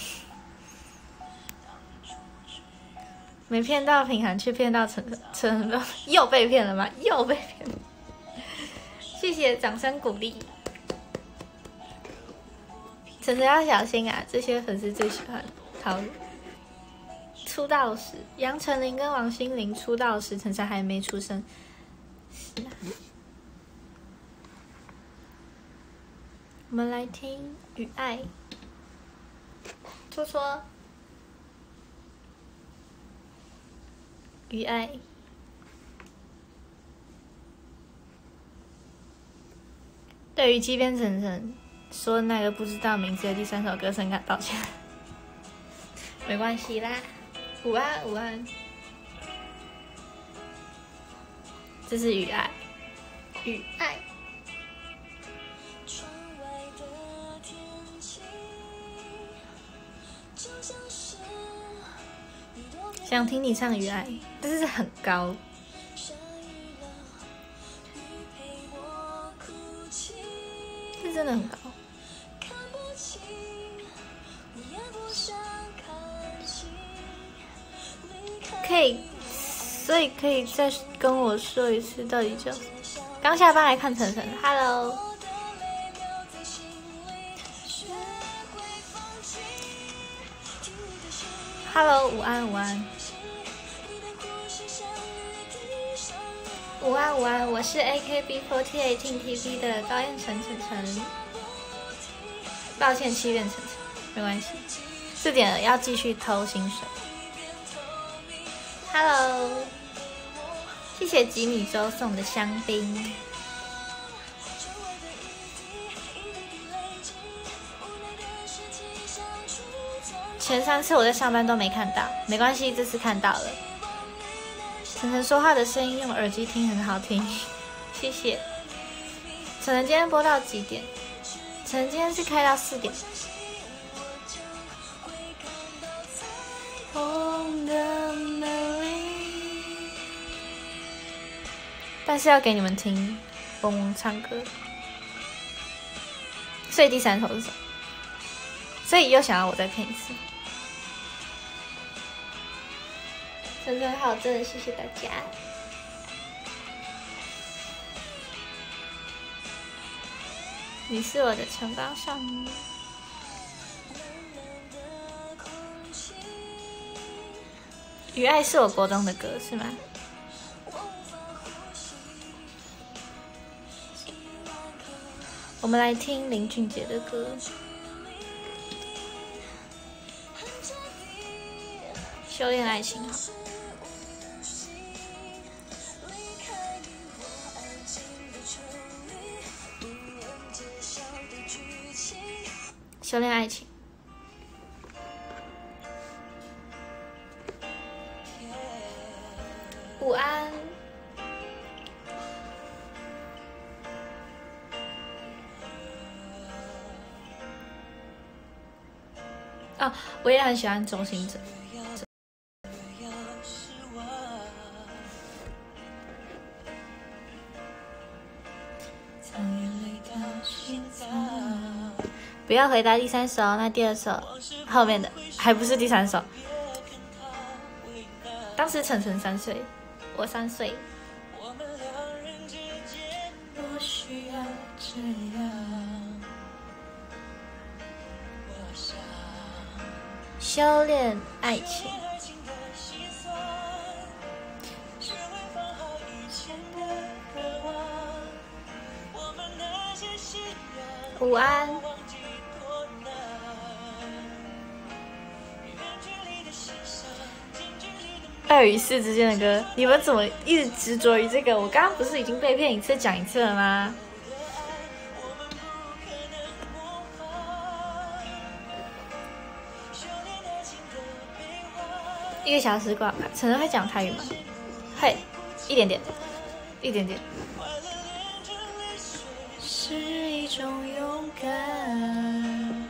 没骗到平衡，却骗到陈陈陈，又被骗了吗？又被骗。谢谢掌声鼓励。晨晨要小心啊！这些粉丝最喜欢套路。出道时，杨丞琳跟王心凌出道时，晨晨还没出生。是啊。我们来听《雨爱》。说说《雨爱》。对于欺骗晨晨。说那个不知道名字的第三首歌，深感道歉。没关系啦，午安午安。这是雨爱，雨爱。想听你唱雨爱，但是很高，这真的很高。以可以再跟我说一次，到底叫？刚下班来看晨晨，Hello，Hello，午安午安，午安午安，我是 AKB48 TV 的高彦晨晨晨，抱歉欺骗晨晨，没关系，四点了要继续偷薪水。Hello，谢谢吉米周送的香槟。前三次我在上班都没看到，没关系，这次看到了。晨晨说话的声音用耳机听很好听，谢谢。晨晨今天播到几点？晨晨今天是开到四点。红的但是要给你们听嗡嗡唱歌，所以第三首是什么？所以又想要我再骗一次。真的好，真的谢谢大家。你是我的城邦少女。雨爱是我国中的歌，是吗？我们来听林俊杰的歌。修炼爱情，好。修炼爱情。很喜欢周星哲。不要回答第三首，那第二首后面的还不是第三首。当时晨晨三岁，我三岁。修炼爱情。午安。二与四之间的歌，你们怎么一直执着于这个？我刚刚不是已经被骗一次讲一次了吗？一个小时过，晨晨会讲泰语吗？嘿，一点点，一点点。是一种勇敢。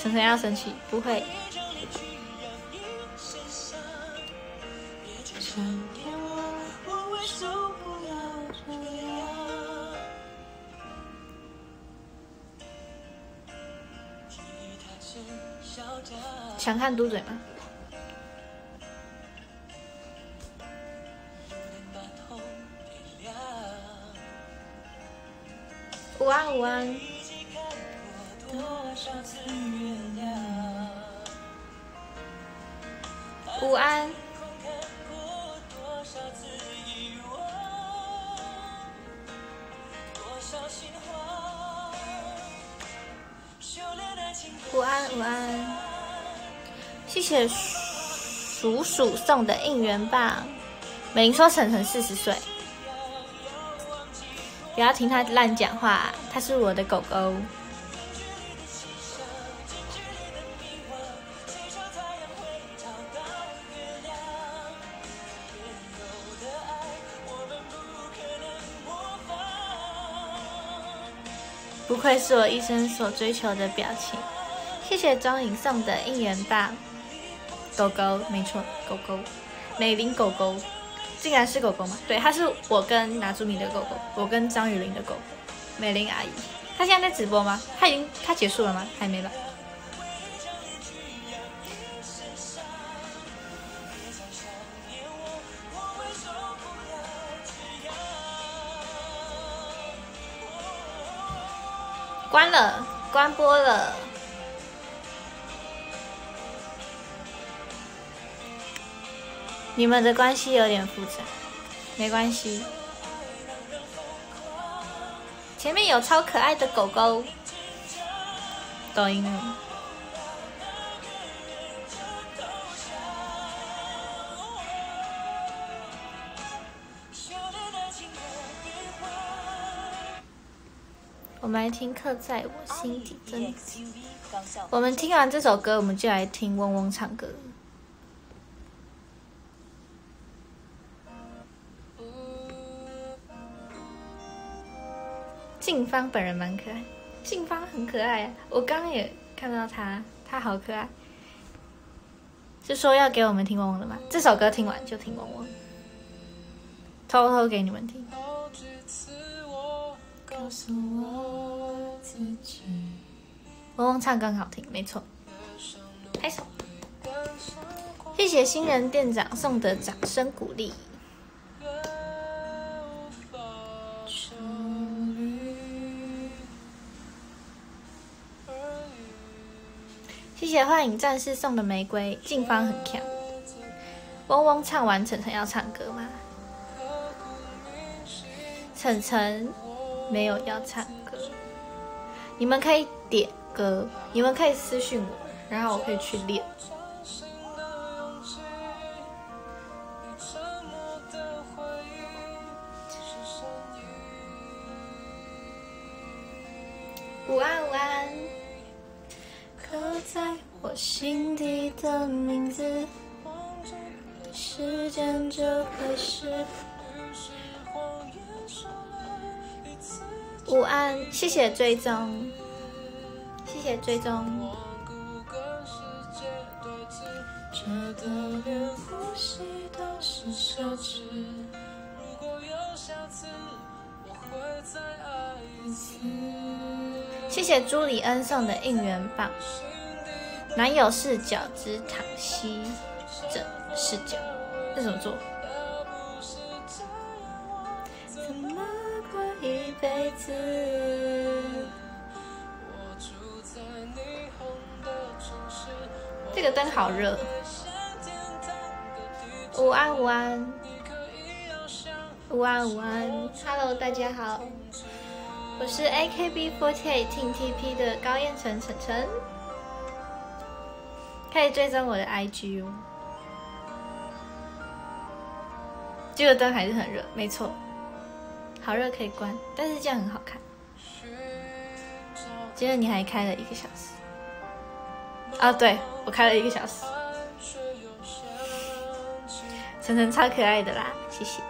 晨晨要生气，不会。想看嘟嘴吗？午安，午安。午安。午安，午安。谢谢鼠鼠送的应援棒。美玲说：“晨晨四十岁，不要听他乱讲话，他是我的狗狗。”不愧是我一生所追求的表情。谢谢庄颖送的应援棒。狗狗，没错，狗狗，美玲狗狗，竟然是狗狗吗？对，它是我跟拿珠米的狗狗，我跟张雨玲的狗狗，美玲阿姨，她现在在直播吗？她已经，她结束了吗？还没吧？关了，关播了。你们的关系有点复杂，没关系。前面有超可爱的狗狗，抖音。我们来听刻在我心底的。我们听完这首歌，我们就来听嗡嗡唱歌。静芳本人蛮可爱，静芳很可爱。我刚也看到他，他好可爱。是说要给我们听汪汪的吗？这首歌听完就听汪汪，偷偷给你们听。汪汪唱歌好听，没错。拍手，谢谢新人店长送的掌声鼓励。谢谢幻影战士送的玫瑰，静芳很强。嗡嗡唱完，晨晨要唱歌吗？晨晨没有要唱歌，你们可以点歌，你们可以私信我，然后我可以去练。的名字，时间就会是。午安，谢谢追踪，谢谢追踪。谢谢朱里恩送的应援棒。男友视角之躺息者视角，这怎么做？这个灯好热。午安午安，午安午安，Hello，大家好。我是 AKB48 Team TP 的高彦晨晨晨，可以追踪我的 IG 哦。这个灯还是很热，没错，好热可以关，但是这样很好看。今天你还开了一个小时，啊，对我开了一个小时。晨晨超可爱的啦，谢谢。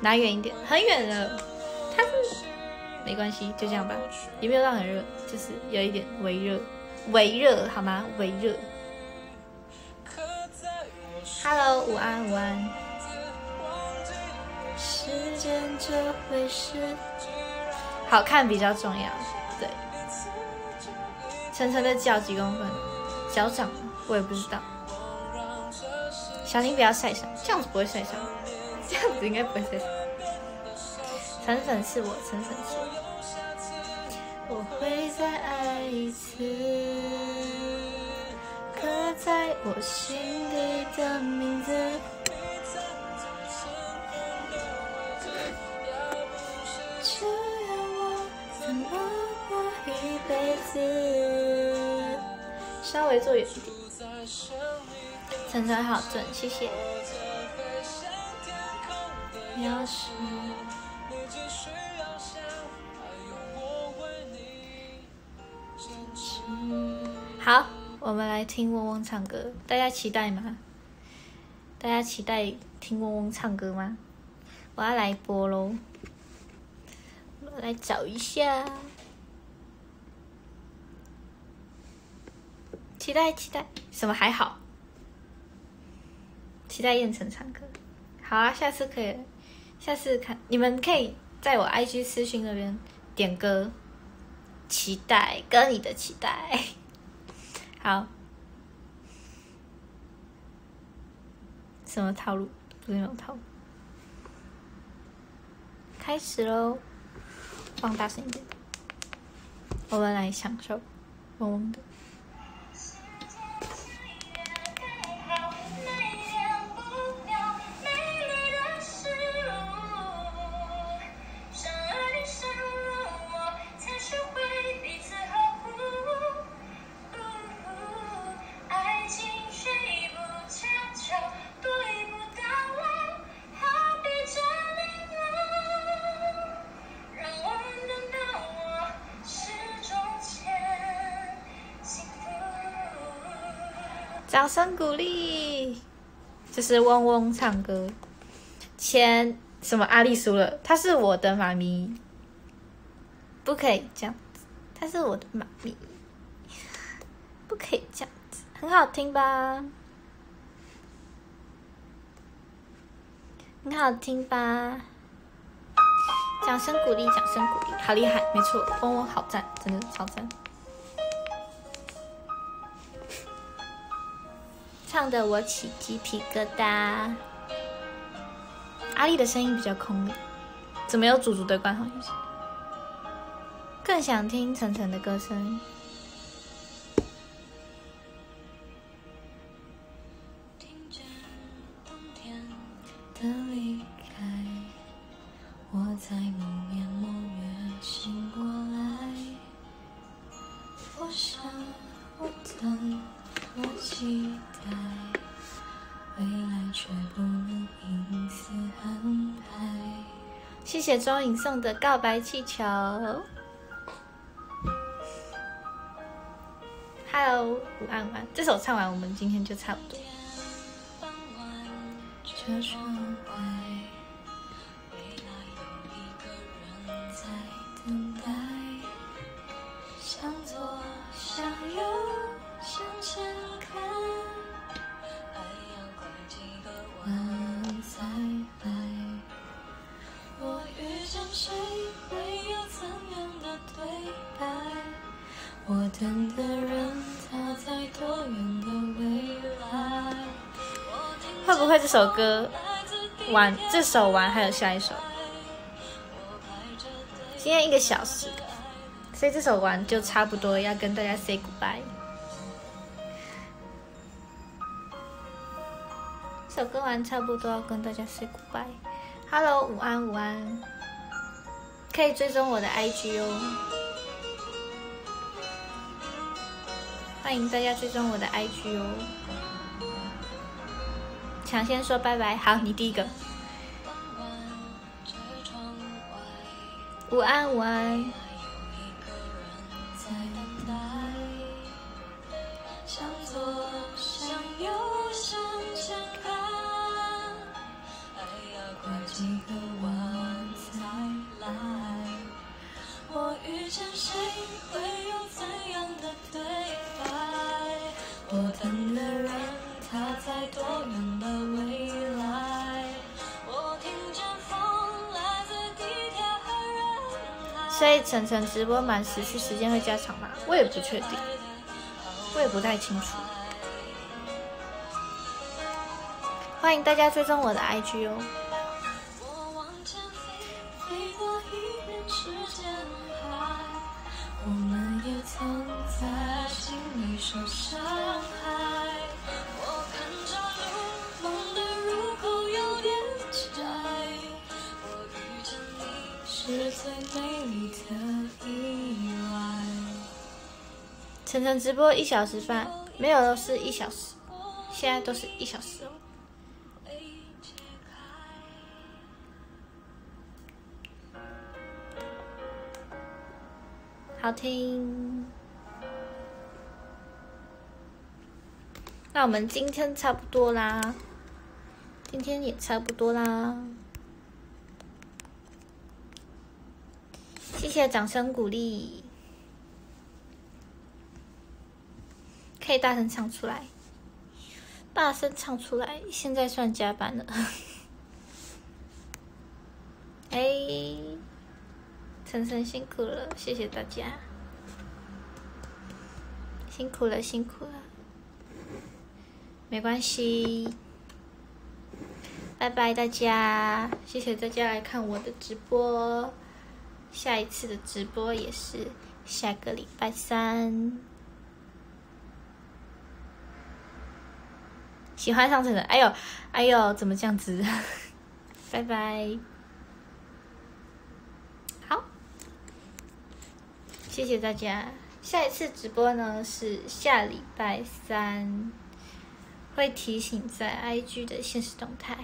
拿远一点，很远了。没关系，就这样吧，也没有到很热，就是有一点微热，微热好吗？微热。Hello，午安，午安。时间这回事好看比较重要，对。晨晨的脚几公分？脚掌，我也不知道。小林不要晒伤，这样子不会晒伤。这样子应该不会再。粉粉是我，粉粉是我。我会再爱一次，刻在我心底的名字。这样我怎么过一辈子？稍微坐远一点。晨晨好正，谢谢。好，我们来听嗡嗡唱歌，大家期待吗？大家期待听嗡嗡唱歌吗？我要来播喽，我来找一下，期待期待，什么还好？期待燕城唱歌，好啊，下次可以。下次看，你们可以在我 IG 私信那边点歌，期待跟你的期待，好，什么套路？不是那种套路，开始喽，放大声一点，我们来享受嗡嗡的。掌声鼓励，这是嗡嗡唱歌。前什么阿丽输了？她是我的妈咪，不可以这样子。她是我的妈咪，不可以这样子。很好听吧？很好听吧？掌声鼓励，掌声鼓励，好厉害！没错，嗡嗡，好赞，真的超赞。唱的我起鸡皮疙瘩。阿丽的声音比较空灵，怎么有祖祖的关好游戏？更想听晨晨的歌声。谢谢庄颖送的告白气球。Hello，午安晚安，这首唱完，我们今天就差不多。首歌完？这首完还有下一首？今天一个小时，所以这首完就差不多要跟大家 say goodbye。这首歌完差不多要跟大家 say goodbye。Hello，午安午安，可以追踪我的 IG 哦，欢迎大家追踪我的 IG 哦。抢先说拜拜，好，你第一个。午安，午安。谁，会有怎样的对白？我等的人，他在多远的未来？我听见风来自地铁和人海。所以晨晨直播满十次时间会加长吗？我也不确定，我也不太清楚。欢迎大家追踪我的 IG 哦。我们也曾在心里受伤害。晨晨直播一小时半，没有都是一小时，现在都是一小时。好听，那我们今天差不多啦，今天也差不多啦，谢谢掌声鼓励，可以大声唱出来，大声唱出来，现在算加班了，哎。晨晨辛苦了，谢谢大家，辛苦了，辛苦了，没关系，拜拜大家，谢谢大家来看我的直播，下一次的直播也是下个礼拜三，喜欢上晨晨，哎呦，哎呦，怎么这样子？拜拜。好。谢谢大家，下一次直播呢是下礼拜三，会提醒在 IG 的现实动态。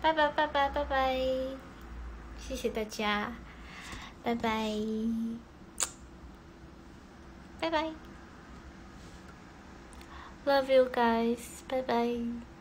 拜拜拜拜拜拜，谢谢大家，拜拜，拜拜。，Love you guys，拜拜。